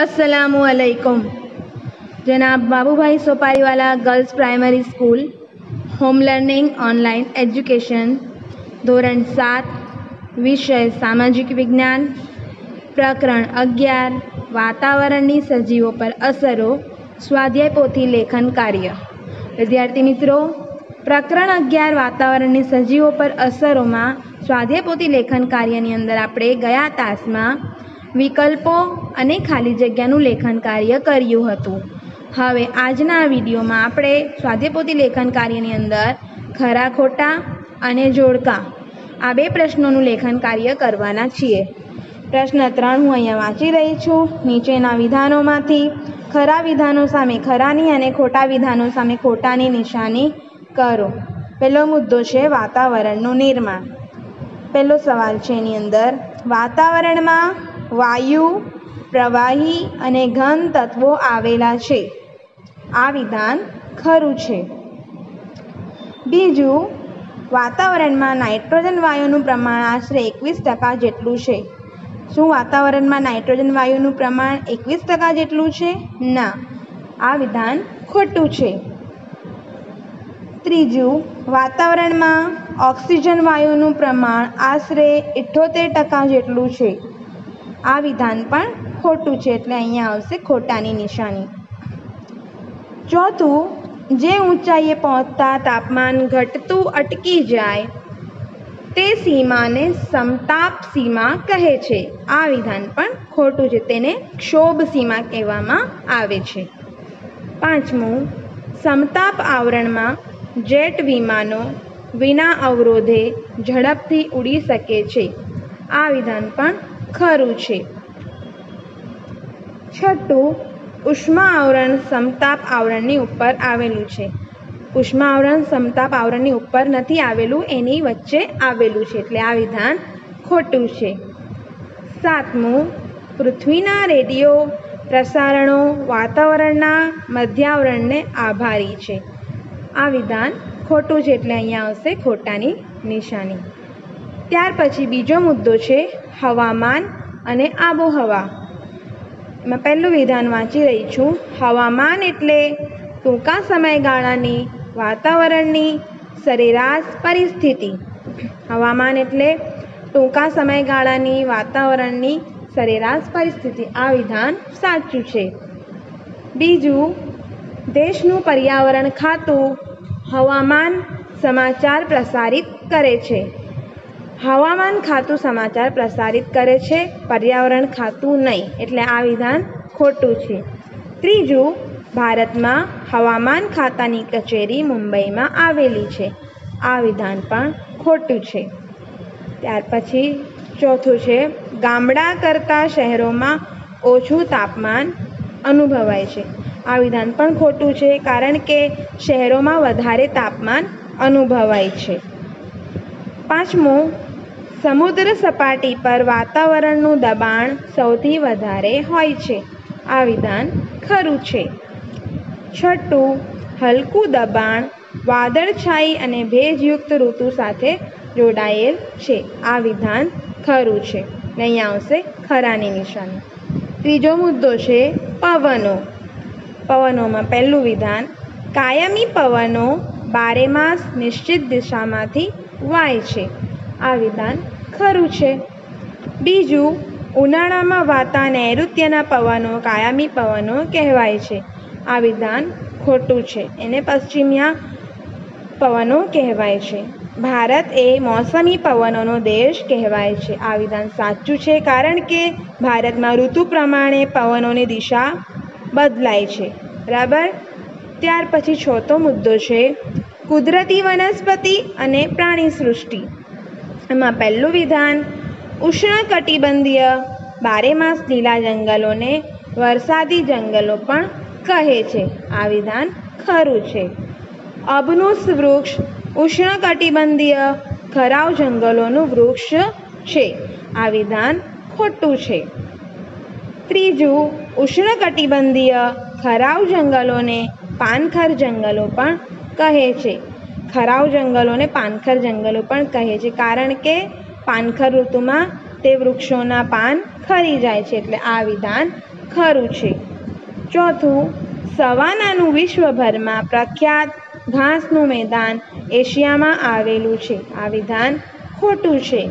અસલામુ અલૈકુમ જનાબ Babubhai Sopariwala girls primary school home learning online education ધોરણ સાત વિષય સામાજિક વિજ્ઞાન પ્રકરણ અગિયાર વાતાવરણની સજીવો પર અસરો સ્વાધ્યાય પોથી લેખન કાર્ય વિદ્યાર્થી મિત્રો પ્રકરણ અગિયાર વાતાવરણની સજીવો પર અસરોમાં સ્વાધ્યાય પોથી લેખન કાર્યની અંદર આપણે ગયા તાસમાં વિકલ્પો અને ખાલી જગ્યાનું લેખન કાર્ય કર્યું હતું. હવે આજના વિડીયોમાં આપણે સ્વાધ્યાયપોથી લેખન કાર્યની અંદર ખરા ખોટા અને જોડકા આ બે પ્રશ્નોનું લેખન કાર્ય કરવાના છીએ. પ્રશ્ન ત્રણ હું અહીંયા વાંચી રહી છું. નીચેના વિધાનોમાંથી ખરા વિધાનો સામે ખરાની અને ખોટા વિધાનો સામે ખોટાની નિશાની કરો. પહેલો મુદ્દો છે વાતાવરણનું નિર્માણ. પહેલો સવાલ છે એની અંદર. વાતાવરણમાં વાયુ, પ્રવાહી અને ઘન તત્વો આવેલા છે. આ વિધાન ખરું છે. બીજું, વાતાવરણમાં નાઇટ્રોજન વાયુનું પ્રમાણ આશરે એકવીસ ટકા જેટલું છે. શું વાતાવરણમાં નાઇટ્રોજન વાયુનું પ્રમાણ એકવીસ ટકા જેટલું છે? ના, આ વિધાન ખોટું છે. ત્રીજું, વાતાવરણમાં ઓક્સિજન વાયુનું પ્રમાણ આશરે ઇઠ્ઠોતેર ટકા જેટલું છે. આ વિધાન પણ ખોટું છે એટલે અહીંયા આવશે ખોટાની નિશાની. ચોથું, જે ઊંચાઈએ પહોંચતા તાપમાન ઘટતું અટકી જાય, તે સીમાને સમતાપ સીમા કહે છે. આ વિધાન પણ ખોટું છે, તેને ક્ષોભ સીમા કહેવામાં આવે છે. પાંચમું, સમતાપ આવરણમાં જેટ વિમાનો વિના અવરોધે ઝડપથી ઉડી શકે છે. આ વિધાન પણ ખરું છે. છઠ્ઠું, ઉષ્મા આવરણ સમતાપ આવરણની ઉપર આવેલું છે. ઉષ્મા આવરણ સમતાપ આવરણની ઉપર નથી આવેલું, એની વચ્ચે આવેલું છે. એટલે આ વિધાન ખોટું છે. સાતમું, પૃથ્વીના રેડિયો પ્રસારણો વાતાવરણના મધ્યાવરણને આભારી છે. આ વિધાન ખોટું છે એટલે અહીંયા આવશે ખોટાની નિશાની. ત્યાર પછી બીજો મુદ્દો છે હવામાન અને આબોહવા. એમાં પહેલું વિધાન વાંચી રહી છું. હવામાન એટલે ટૂંકા સમયગાળાની વાતાવરણની સરેરાશ પરિસ્થિતિ. હવામાન એટલે ટૂંકા સમયગાળાની વાતાવરણની સરેરાશ પરિસ્થિતિ. આ વિધાન સાચું છે. બીજું, દેશનું પર્યાવરણ ખાતું હવામાન સમાચાર પ્રસારિત કરે છે. હવામાન ખાતું સમાચાર પ્રસારિત કરે છે, પર્યાવરણ ખાતું નહીં. એટલે આ વિધાન ખોટું છે. ત્રીજું, ભારતમાં હવામાન ખાતાની કચેરી મુંબઈમાં આવેલી છે. આ વિધાન પણ ખોટું છે. ત્યાર પછી ચોથું છે, ગામડા કરતાં શહેરોમાં ઓછું તાપમાન અનુભવાય છે. આ વિધાન પણ ખોટું છે, કારણ કે શહેરોમાં વધારે તાપમાન અનુભવાય છે. પાંચમું સમુદ્ર સપાટી પર વાતાવરણનું દબાણ સૌથી વધારે હોય છે. આ વિધાન ખરું છે. છઠ્ઠું, હલકું દબાણ વાદળછાઈ અને ભેજયુક્ત ઋતુ સાથે જોડાયેલ છે. આ વિધાન ખરું છે. ને અહીંયા આવશે ખરાની નિશાની. ત્રીજો મુદ્દો છે પવનો. પવનોમાં પહેલું વિધાન, કાયમી પવનો બારેમાસ નિશ્ચિત દિશામાંથી વાય છે. આ વિધાન ખરું છે. બીજું, ઉનાળામાં વાતા નૈઋત્યના પવનો, કાયમી પવનો કહેવાય છે. આ વિધાન ખોટું છે. એને પશ્ચિમિયા પવનો કહેવાય છે. ભારત એ મોસમી પવનોનો દેશ કહેવાય છે. આ વિધાન સાચું છે કારણ કે ભારતમાં ઋતુ પ્રમાણે પવનોની દિશા બદલાય છે. બરાબર? ત્યાર પછી ચોથો મુદ્દો છે. કુદરતી વનસ્પતિ અને પ્રાણી સૃષ્ટિ એમાં પહેલું વિધાન ઉષ્ણકટિબંધીય બારેમાસ લીલા જંગલોને વરસાદી જંગલો પણ કહે છે. આ વિધાન ખરું છે. અબનુસ વૃક્ષ ઉષ્ણકટિબંધીય ખરાવ જંગલોનું વૃક્ષ છે. આ વિધાન ખોટું છે. ત્રીજું ઉષ્ણકટિબંધીય ખરાવ જંગલોને પાનખર જંગલો પણ કહે છે. ખરાવ જંગલોને પાનખર જંગલો પણ કહે છે. કારણ કે પાનખર ઋતુમાં તે વૃક્ષોના પાન ખરી જાય છે એટલે આ વિધાન ખરું છે. ચોથું, સવાનાનું વિશ્વભરમાં પ્રખ્યાત ઘાસનું મેદાન એશિયામાં આવેલું છે. આ વિધાન ખોટું છે.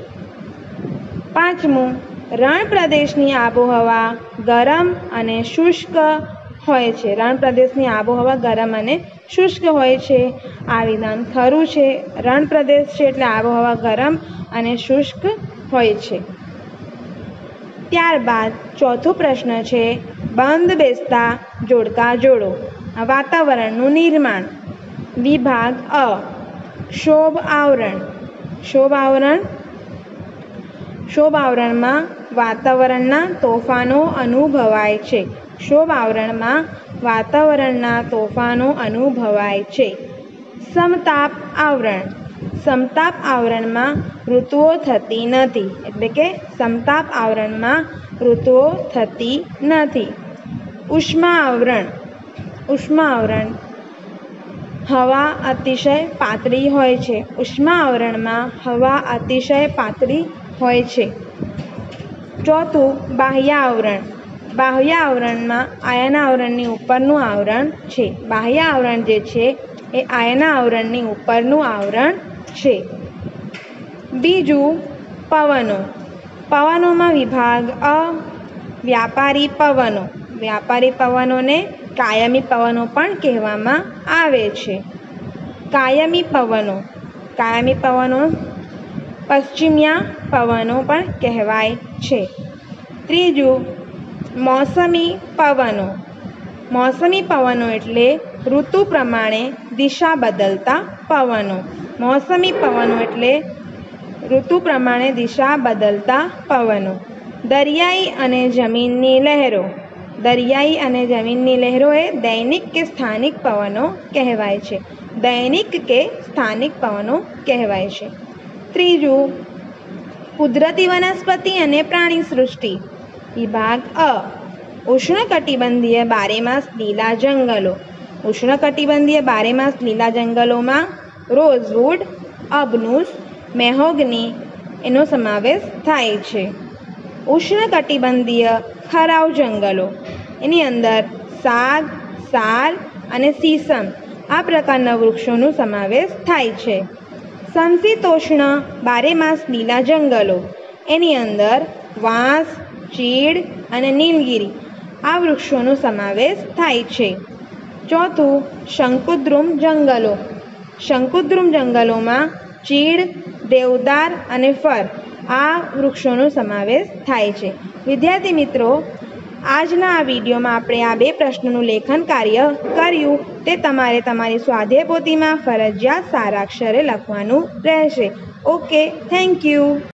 પાંચમું રણ પ્રદેશની આબોહવા ગરમ અને શુષ્ક હોય છે. રણ પ્રદેશની આબોહવા ગરમ અને શુષ્ક હોય છે. આ વિધાન ખરું છે. રણ પ્રદેશ છે એટલે આબોહવા ગરમ અને શુષ્ક હોય છે. ત્યારબાદ ચોથો પ્રશ્ન છે, બંધ બેસતા જોડકા જોડો. વાતાવરણનું નિર્માણ. વિભાગ અ. શોભ આવરણ. શોભ આવરણ? શોભ આવરણમાં વાતાવરણના તોફાનો અનુભવાય છે. શોભ આવરણમાં વાતાવરણના તોફાનો અનુભવાય છે. સમતાપ આવરણ. સમતાપ આવરણમાં ઋતુઓ થતી નથી. એટલે કે સમતાપ આવરણમાં ઋતુઓ થતી નથી. ઉષ્મા આવરણ. ઉષ્મા આવરણ. હવા અતિશય પાતળી હોય છે. ઉષ્મા આવરણમાં હવા અતિશય પાતળી હોય છે. ચોથું બાહ્ય આવરણ. બાહ્ય આવરણમાં આયન આવરણની ઉપરનું આવરણ છે. બાહ્ય આવરણ જે છે એ આયન આવરણની ઉપરનું આવરણ છે. બીજું પવનો. પવનોમાં વિભાગ અ વ્યાપારી પવનો. વ્યાપારી પવનોને કાયમી પવનો પણ કહેવામાં આવે છે. કાયમી પવનો. કાયમી પવનો પશ્ચિમિયા પવનો પણ કહેવાય છે. ત્રીજું મોસમી પવનો. મોસમી પવનો એટલે ઋતુ પ્રમાણે દિશા બદલતા પવનો. મોસમી પવનો એટલે ઋતુ પ્રમાણે દિશા બદલતા પવનો. દરિયાઈ અને જમીનની લહેરો. દરિયાઈ અને જમીનની લહેરો એ દૈનિક કે સ્થાનિક પવનો કહેવાય છે. દૈનિક કે સ્થાનિક પવનો કહેવાય છે. ત્રીજું, કુદરતી વનસ્પતિ અને પ્રાણી સૃષ્ટિ વિભાગ અ. ઉષ્ણકટિબંધીય બારેમાસ લીલા જંગલો. ઉષ્ણકટિબંધીય બારેમાસ લીલા જંગલોમાં રોઝવુડ અબનુસ, મેહોગની એનો સમાવેશ થાય છે. ઉષ્ણકટિબંધીય ખરાવ જંગલો. એની અંદર સાગ, સાલ અને સીસમ આ પ્રકારના વૃક્ષોનો સમાવેશ થાય છે. સમશીતોષ્ણ બારેમાસ લીલા જંગલો. એની અંદર વાંસ ચીડ અને નીલગિરી. આ વૃક્ષોનો સમાવેશ થાય છે. ચોથું, શંકુદ્રુમ જંગલો. શંકુદ્રુમ જંગલોમાં ચીડ, દેવદાર અને ફર આ વૃક્ષોનો સમાવેશ થાય છે. વિદ્યાર્થી મિત્રો, આજના આ વિડીયોમાં આપણે આ બે પ્રશ્નોનું લેખન કાર્ય કર્યું. તે તમારે તમારી સ્વાધ્યાય પોથીમાં ફરજિયાત સારા અક્ષરે લખવાનું રહેશે. Okay, thank you.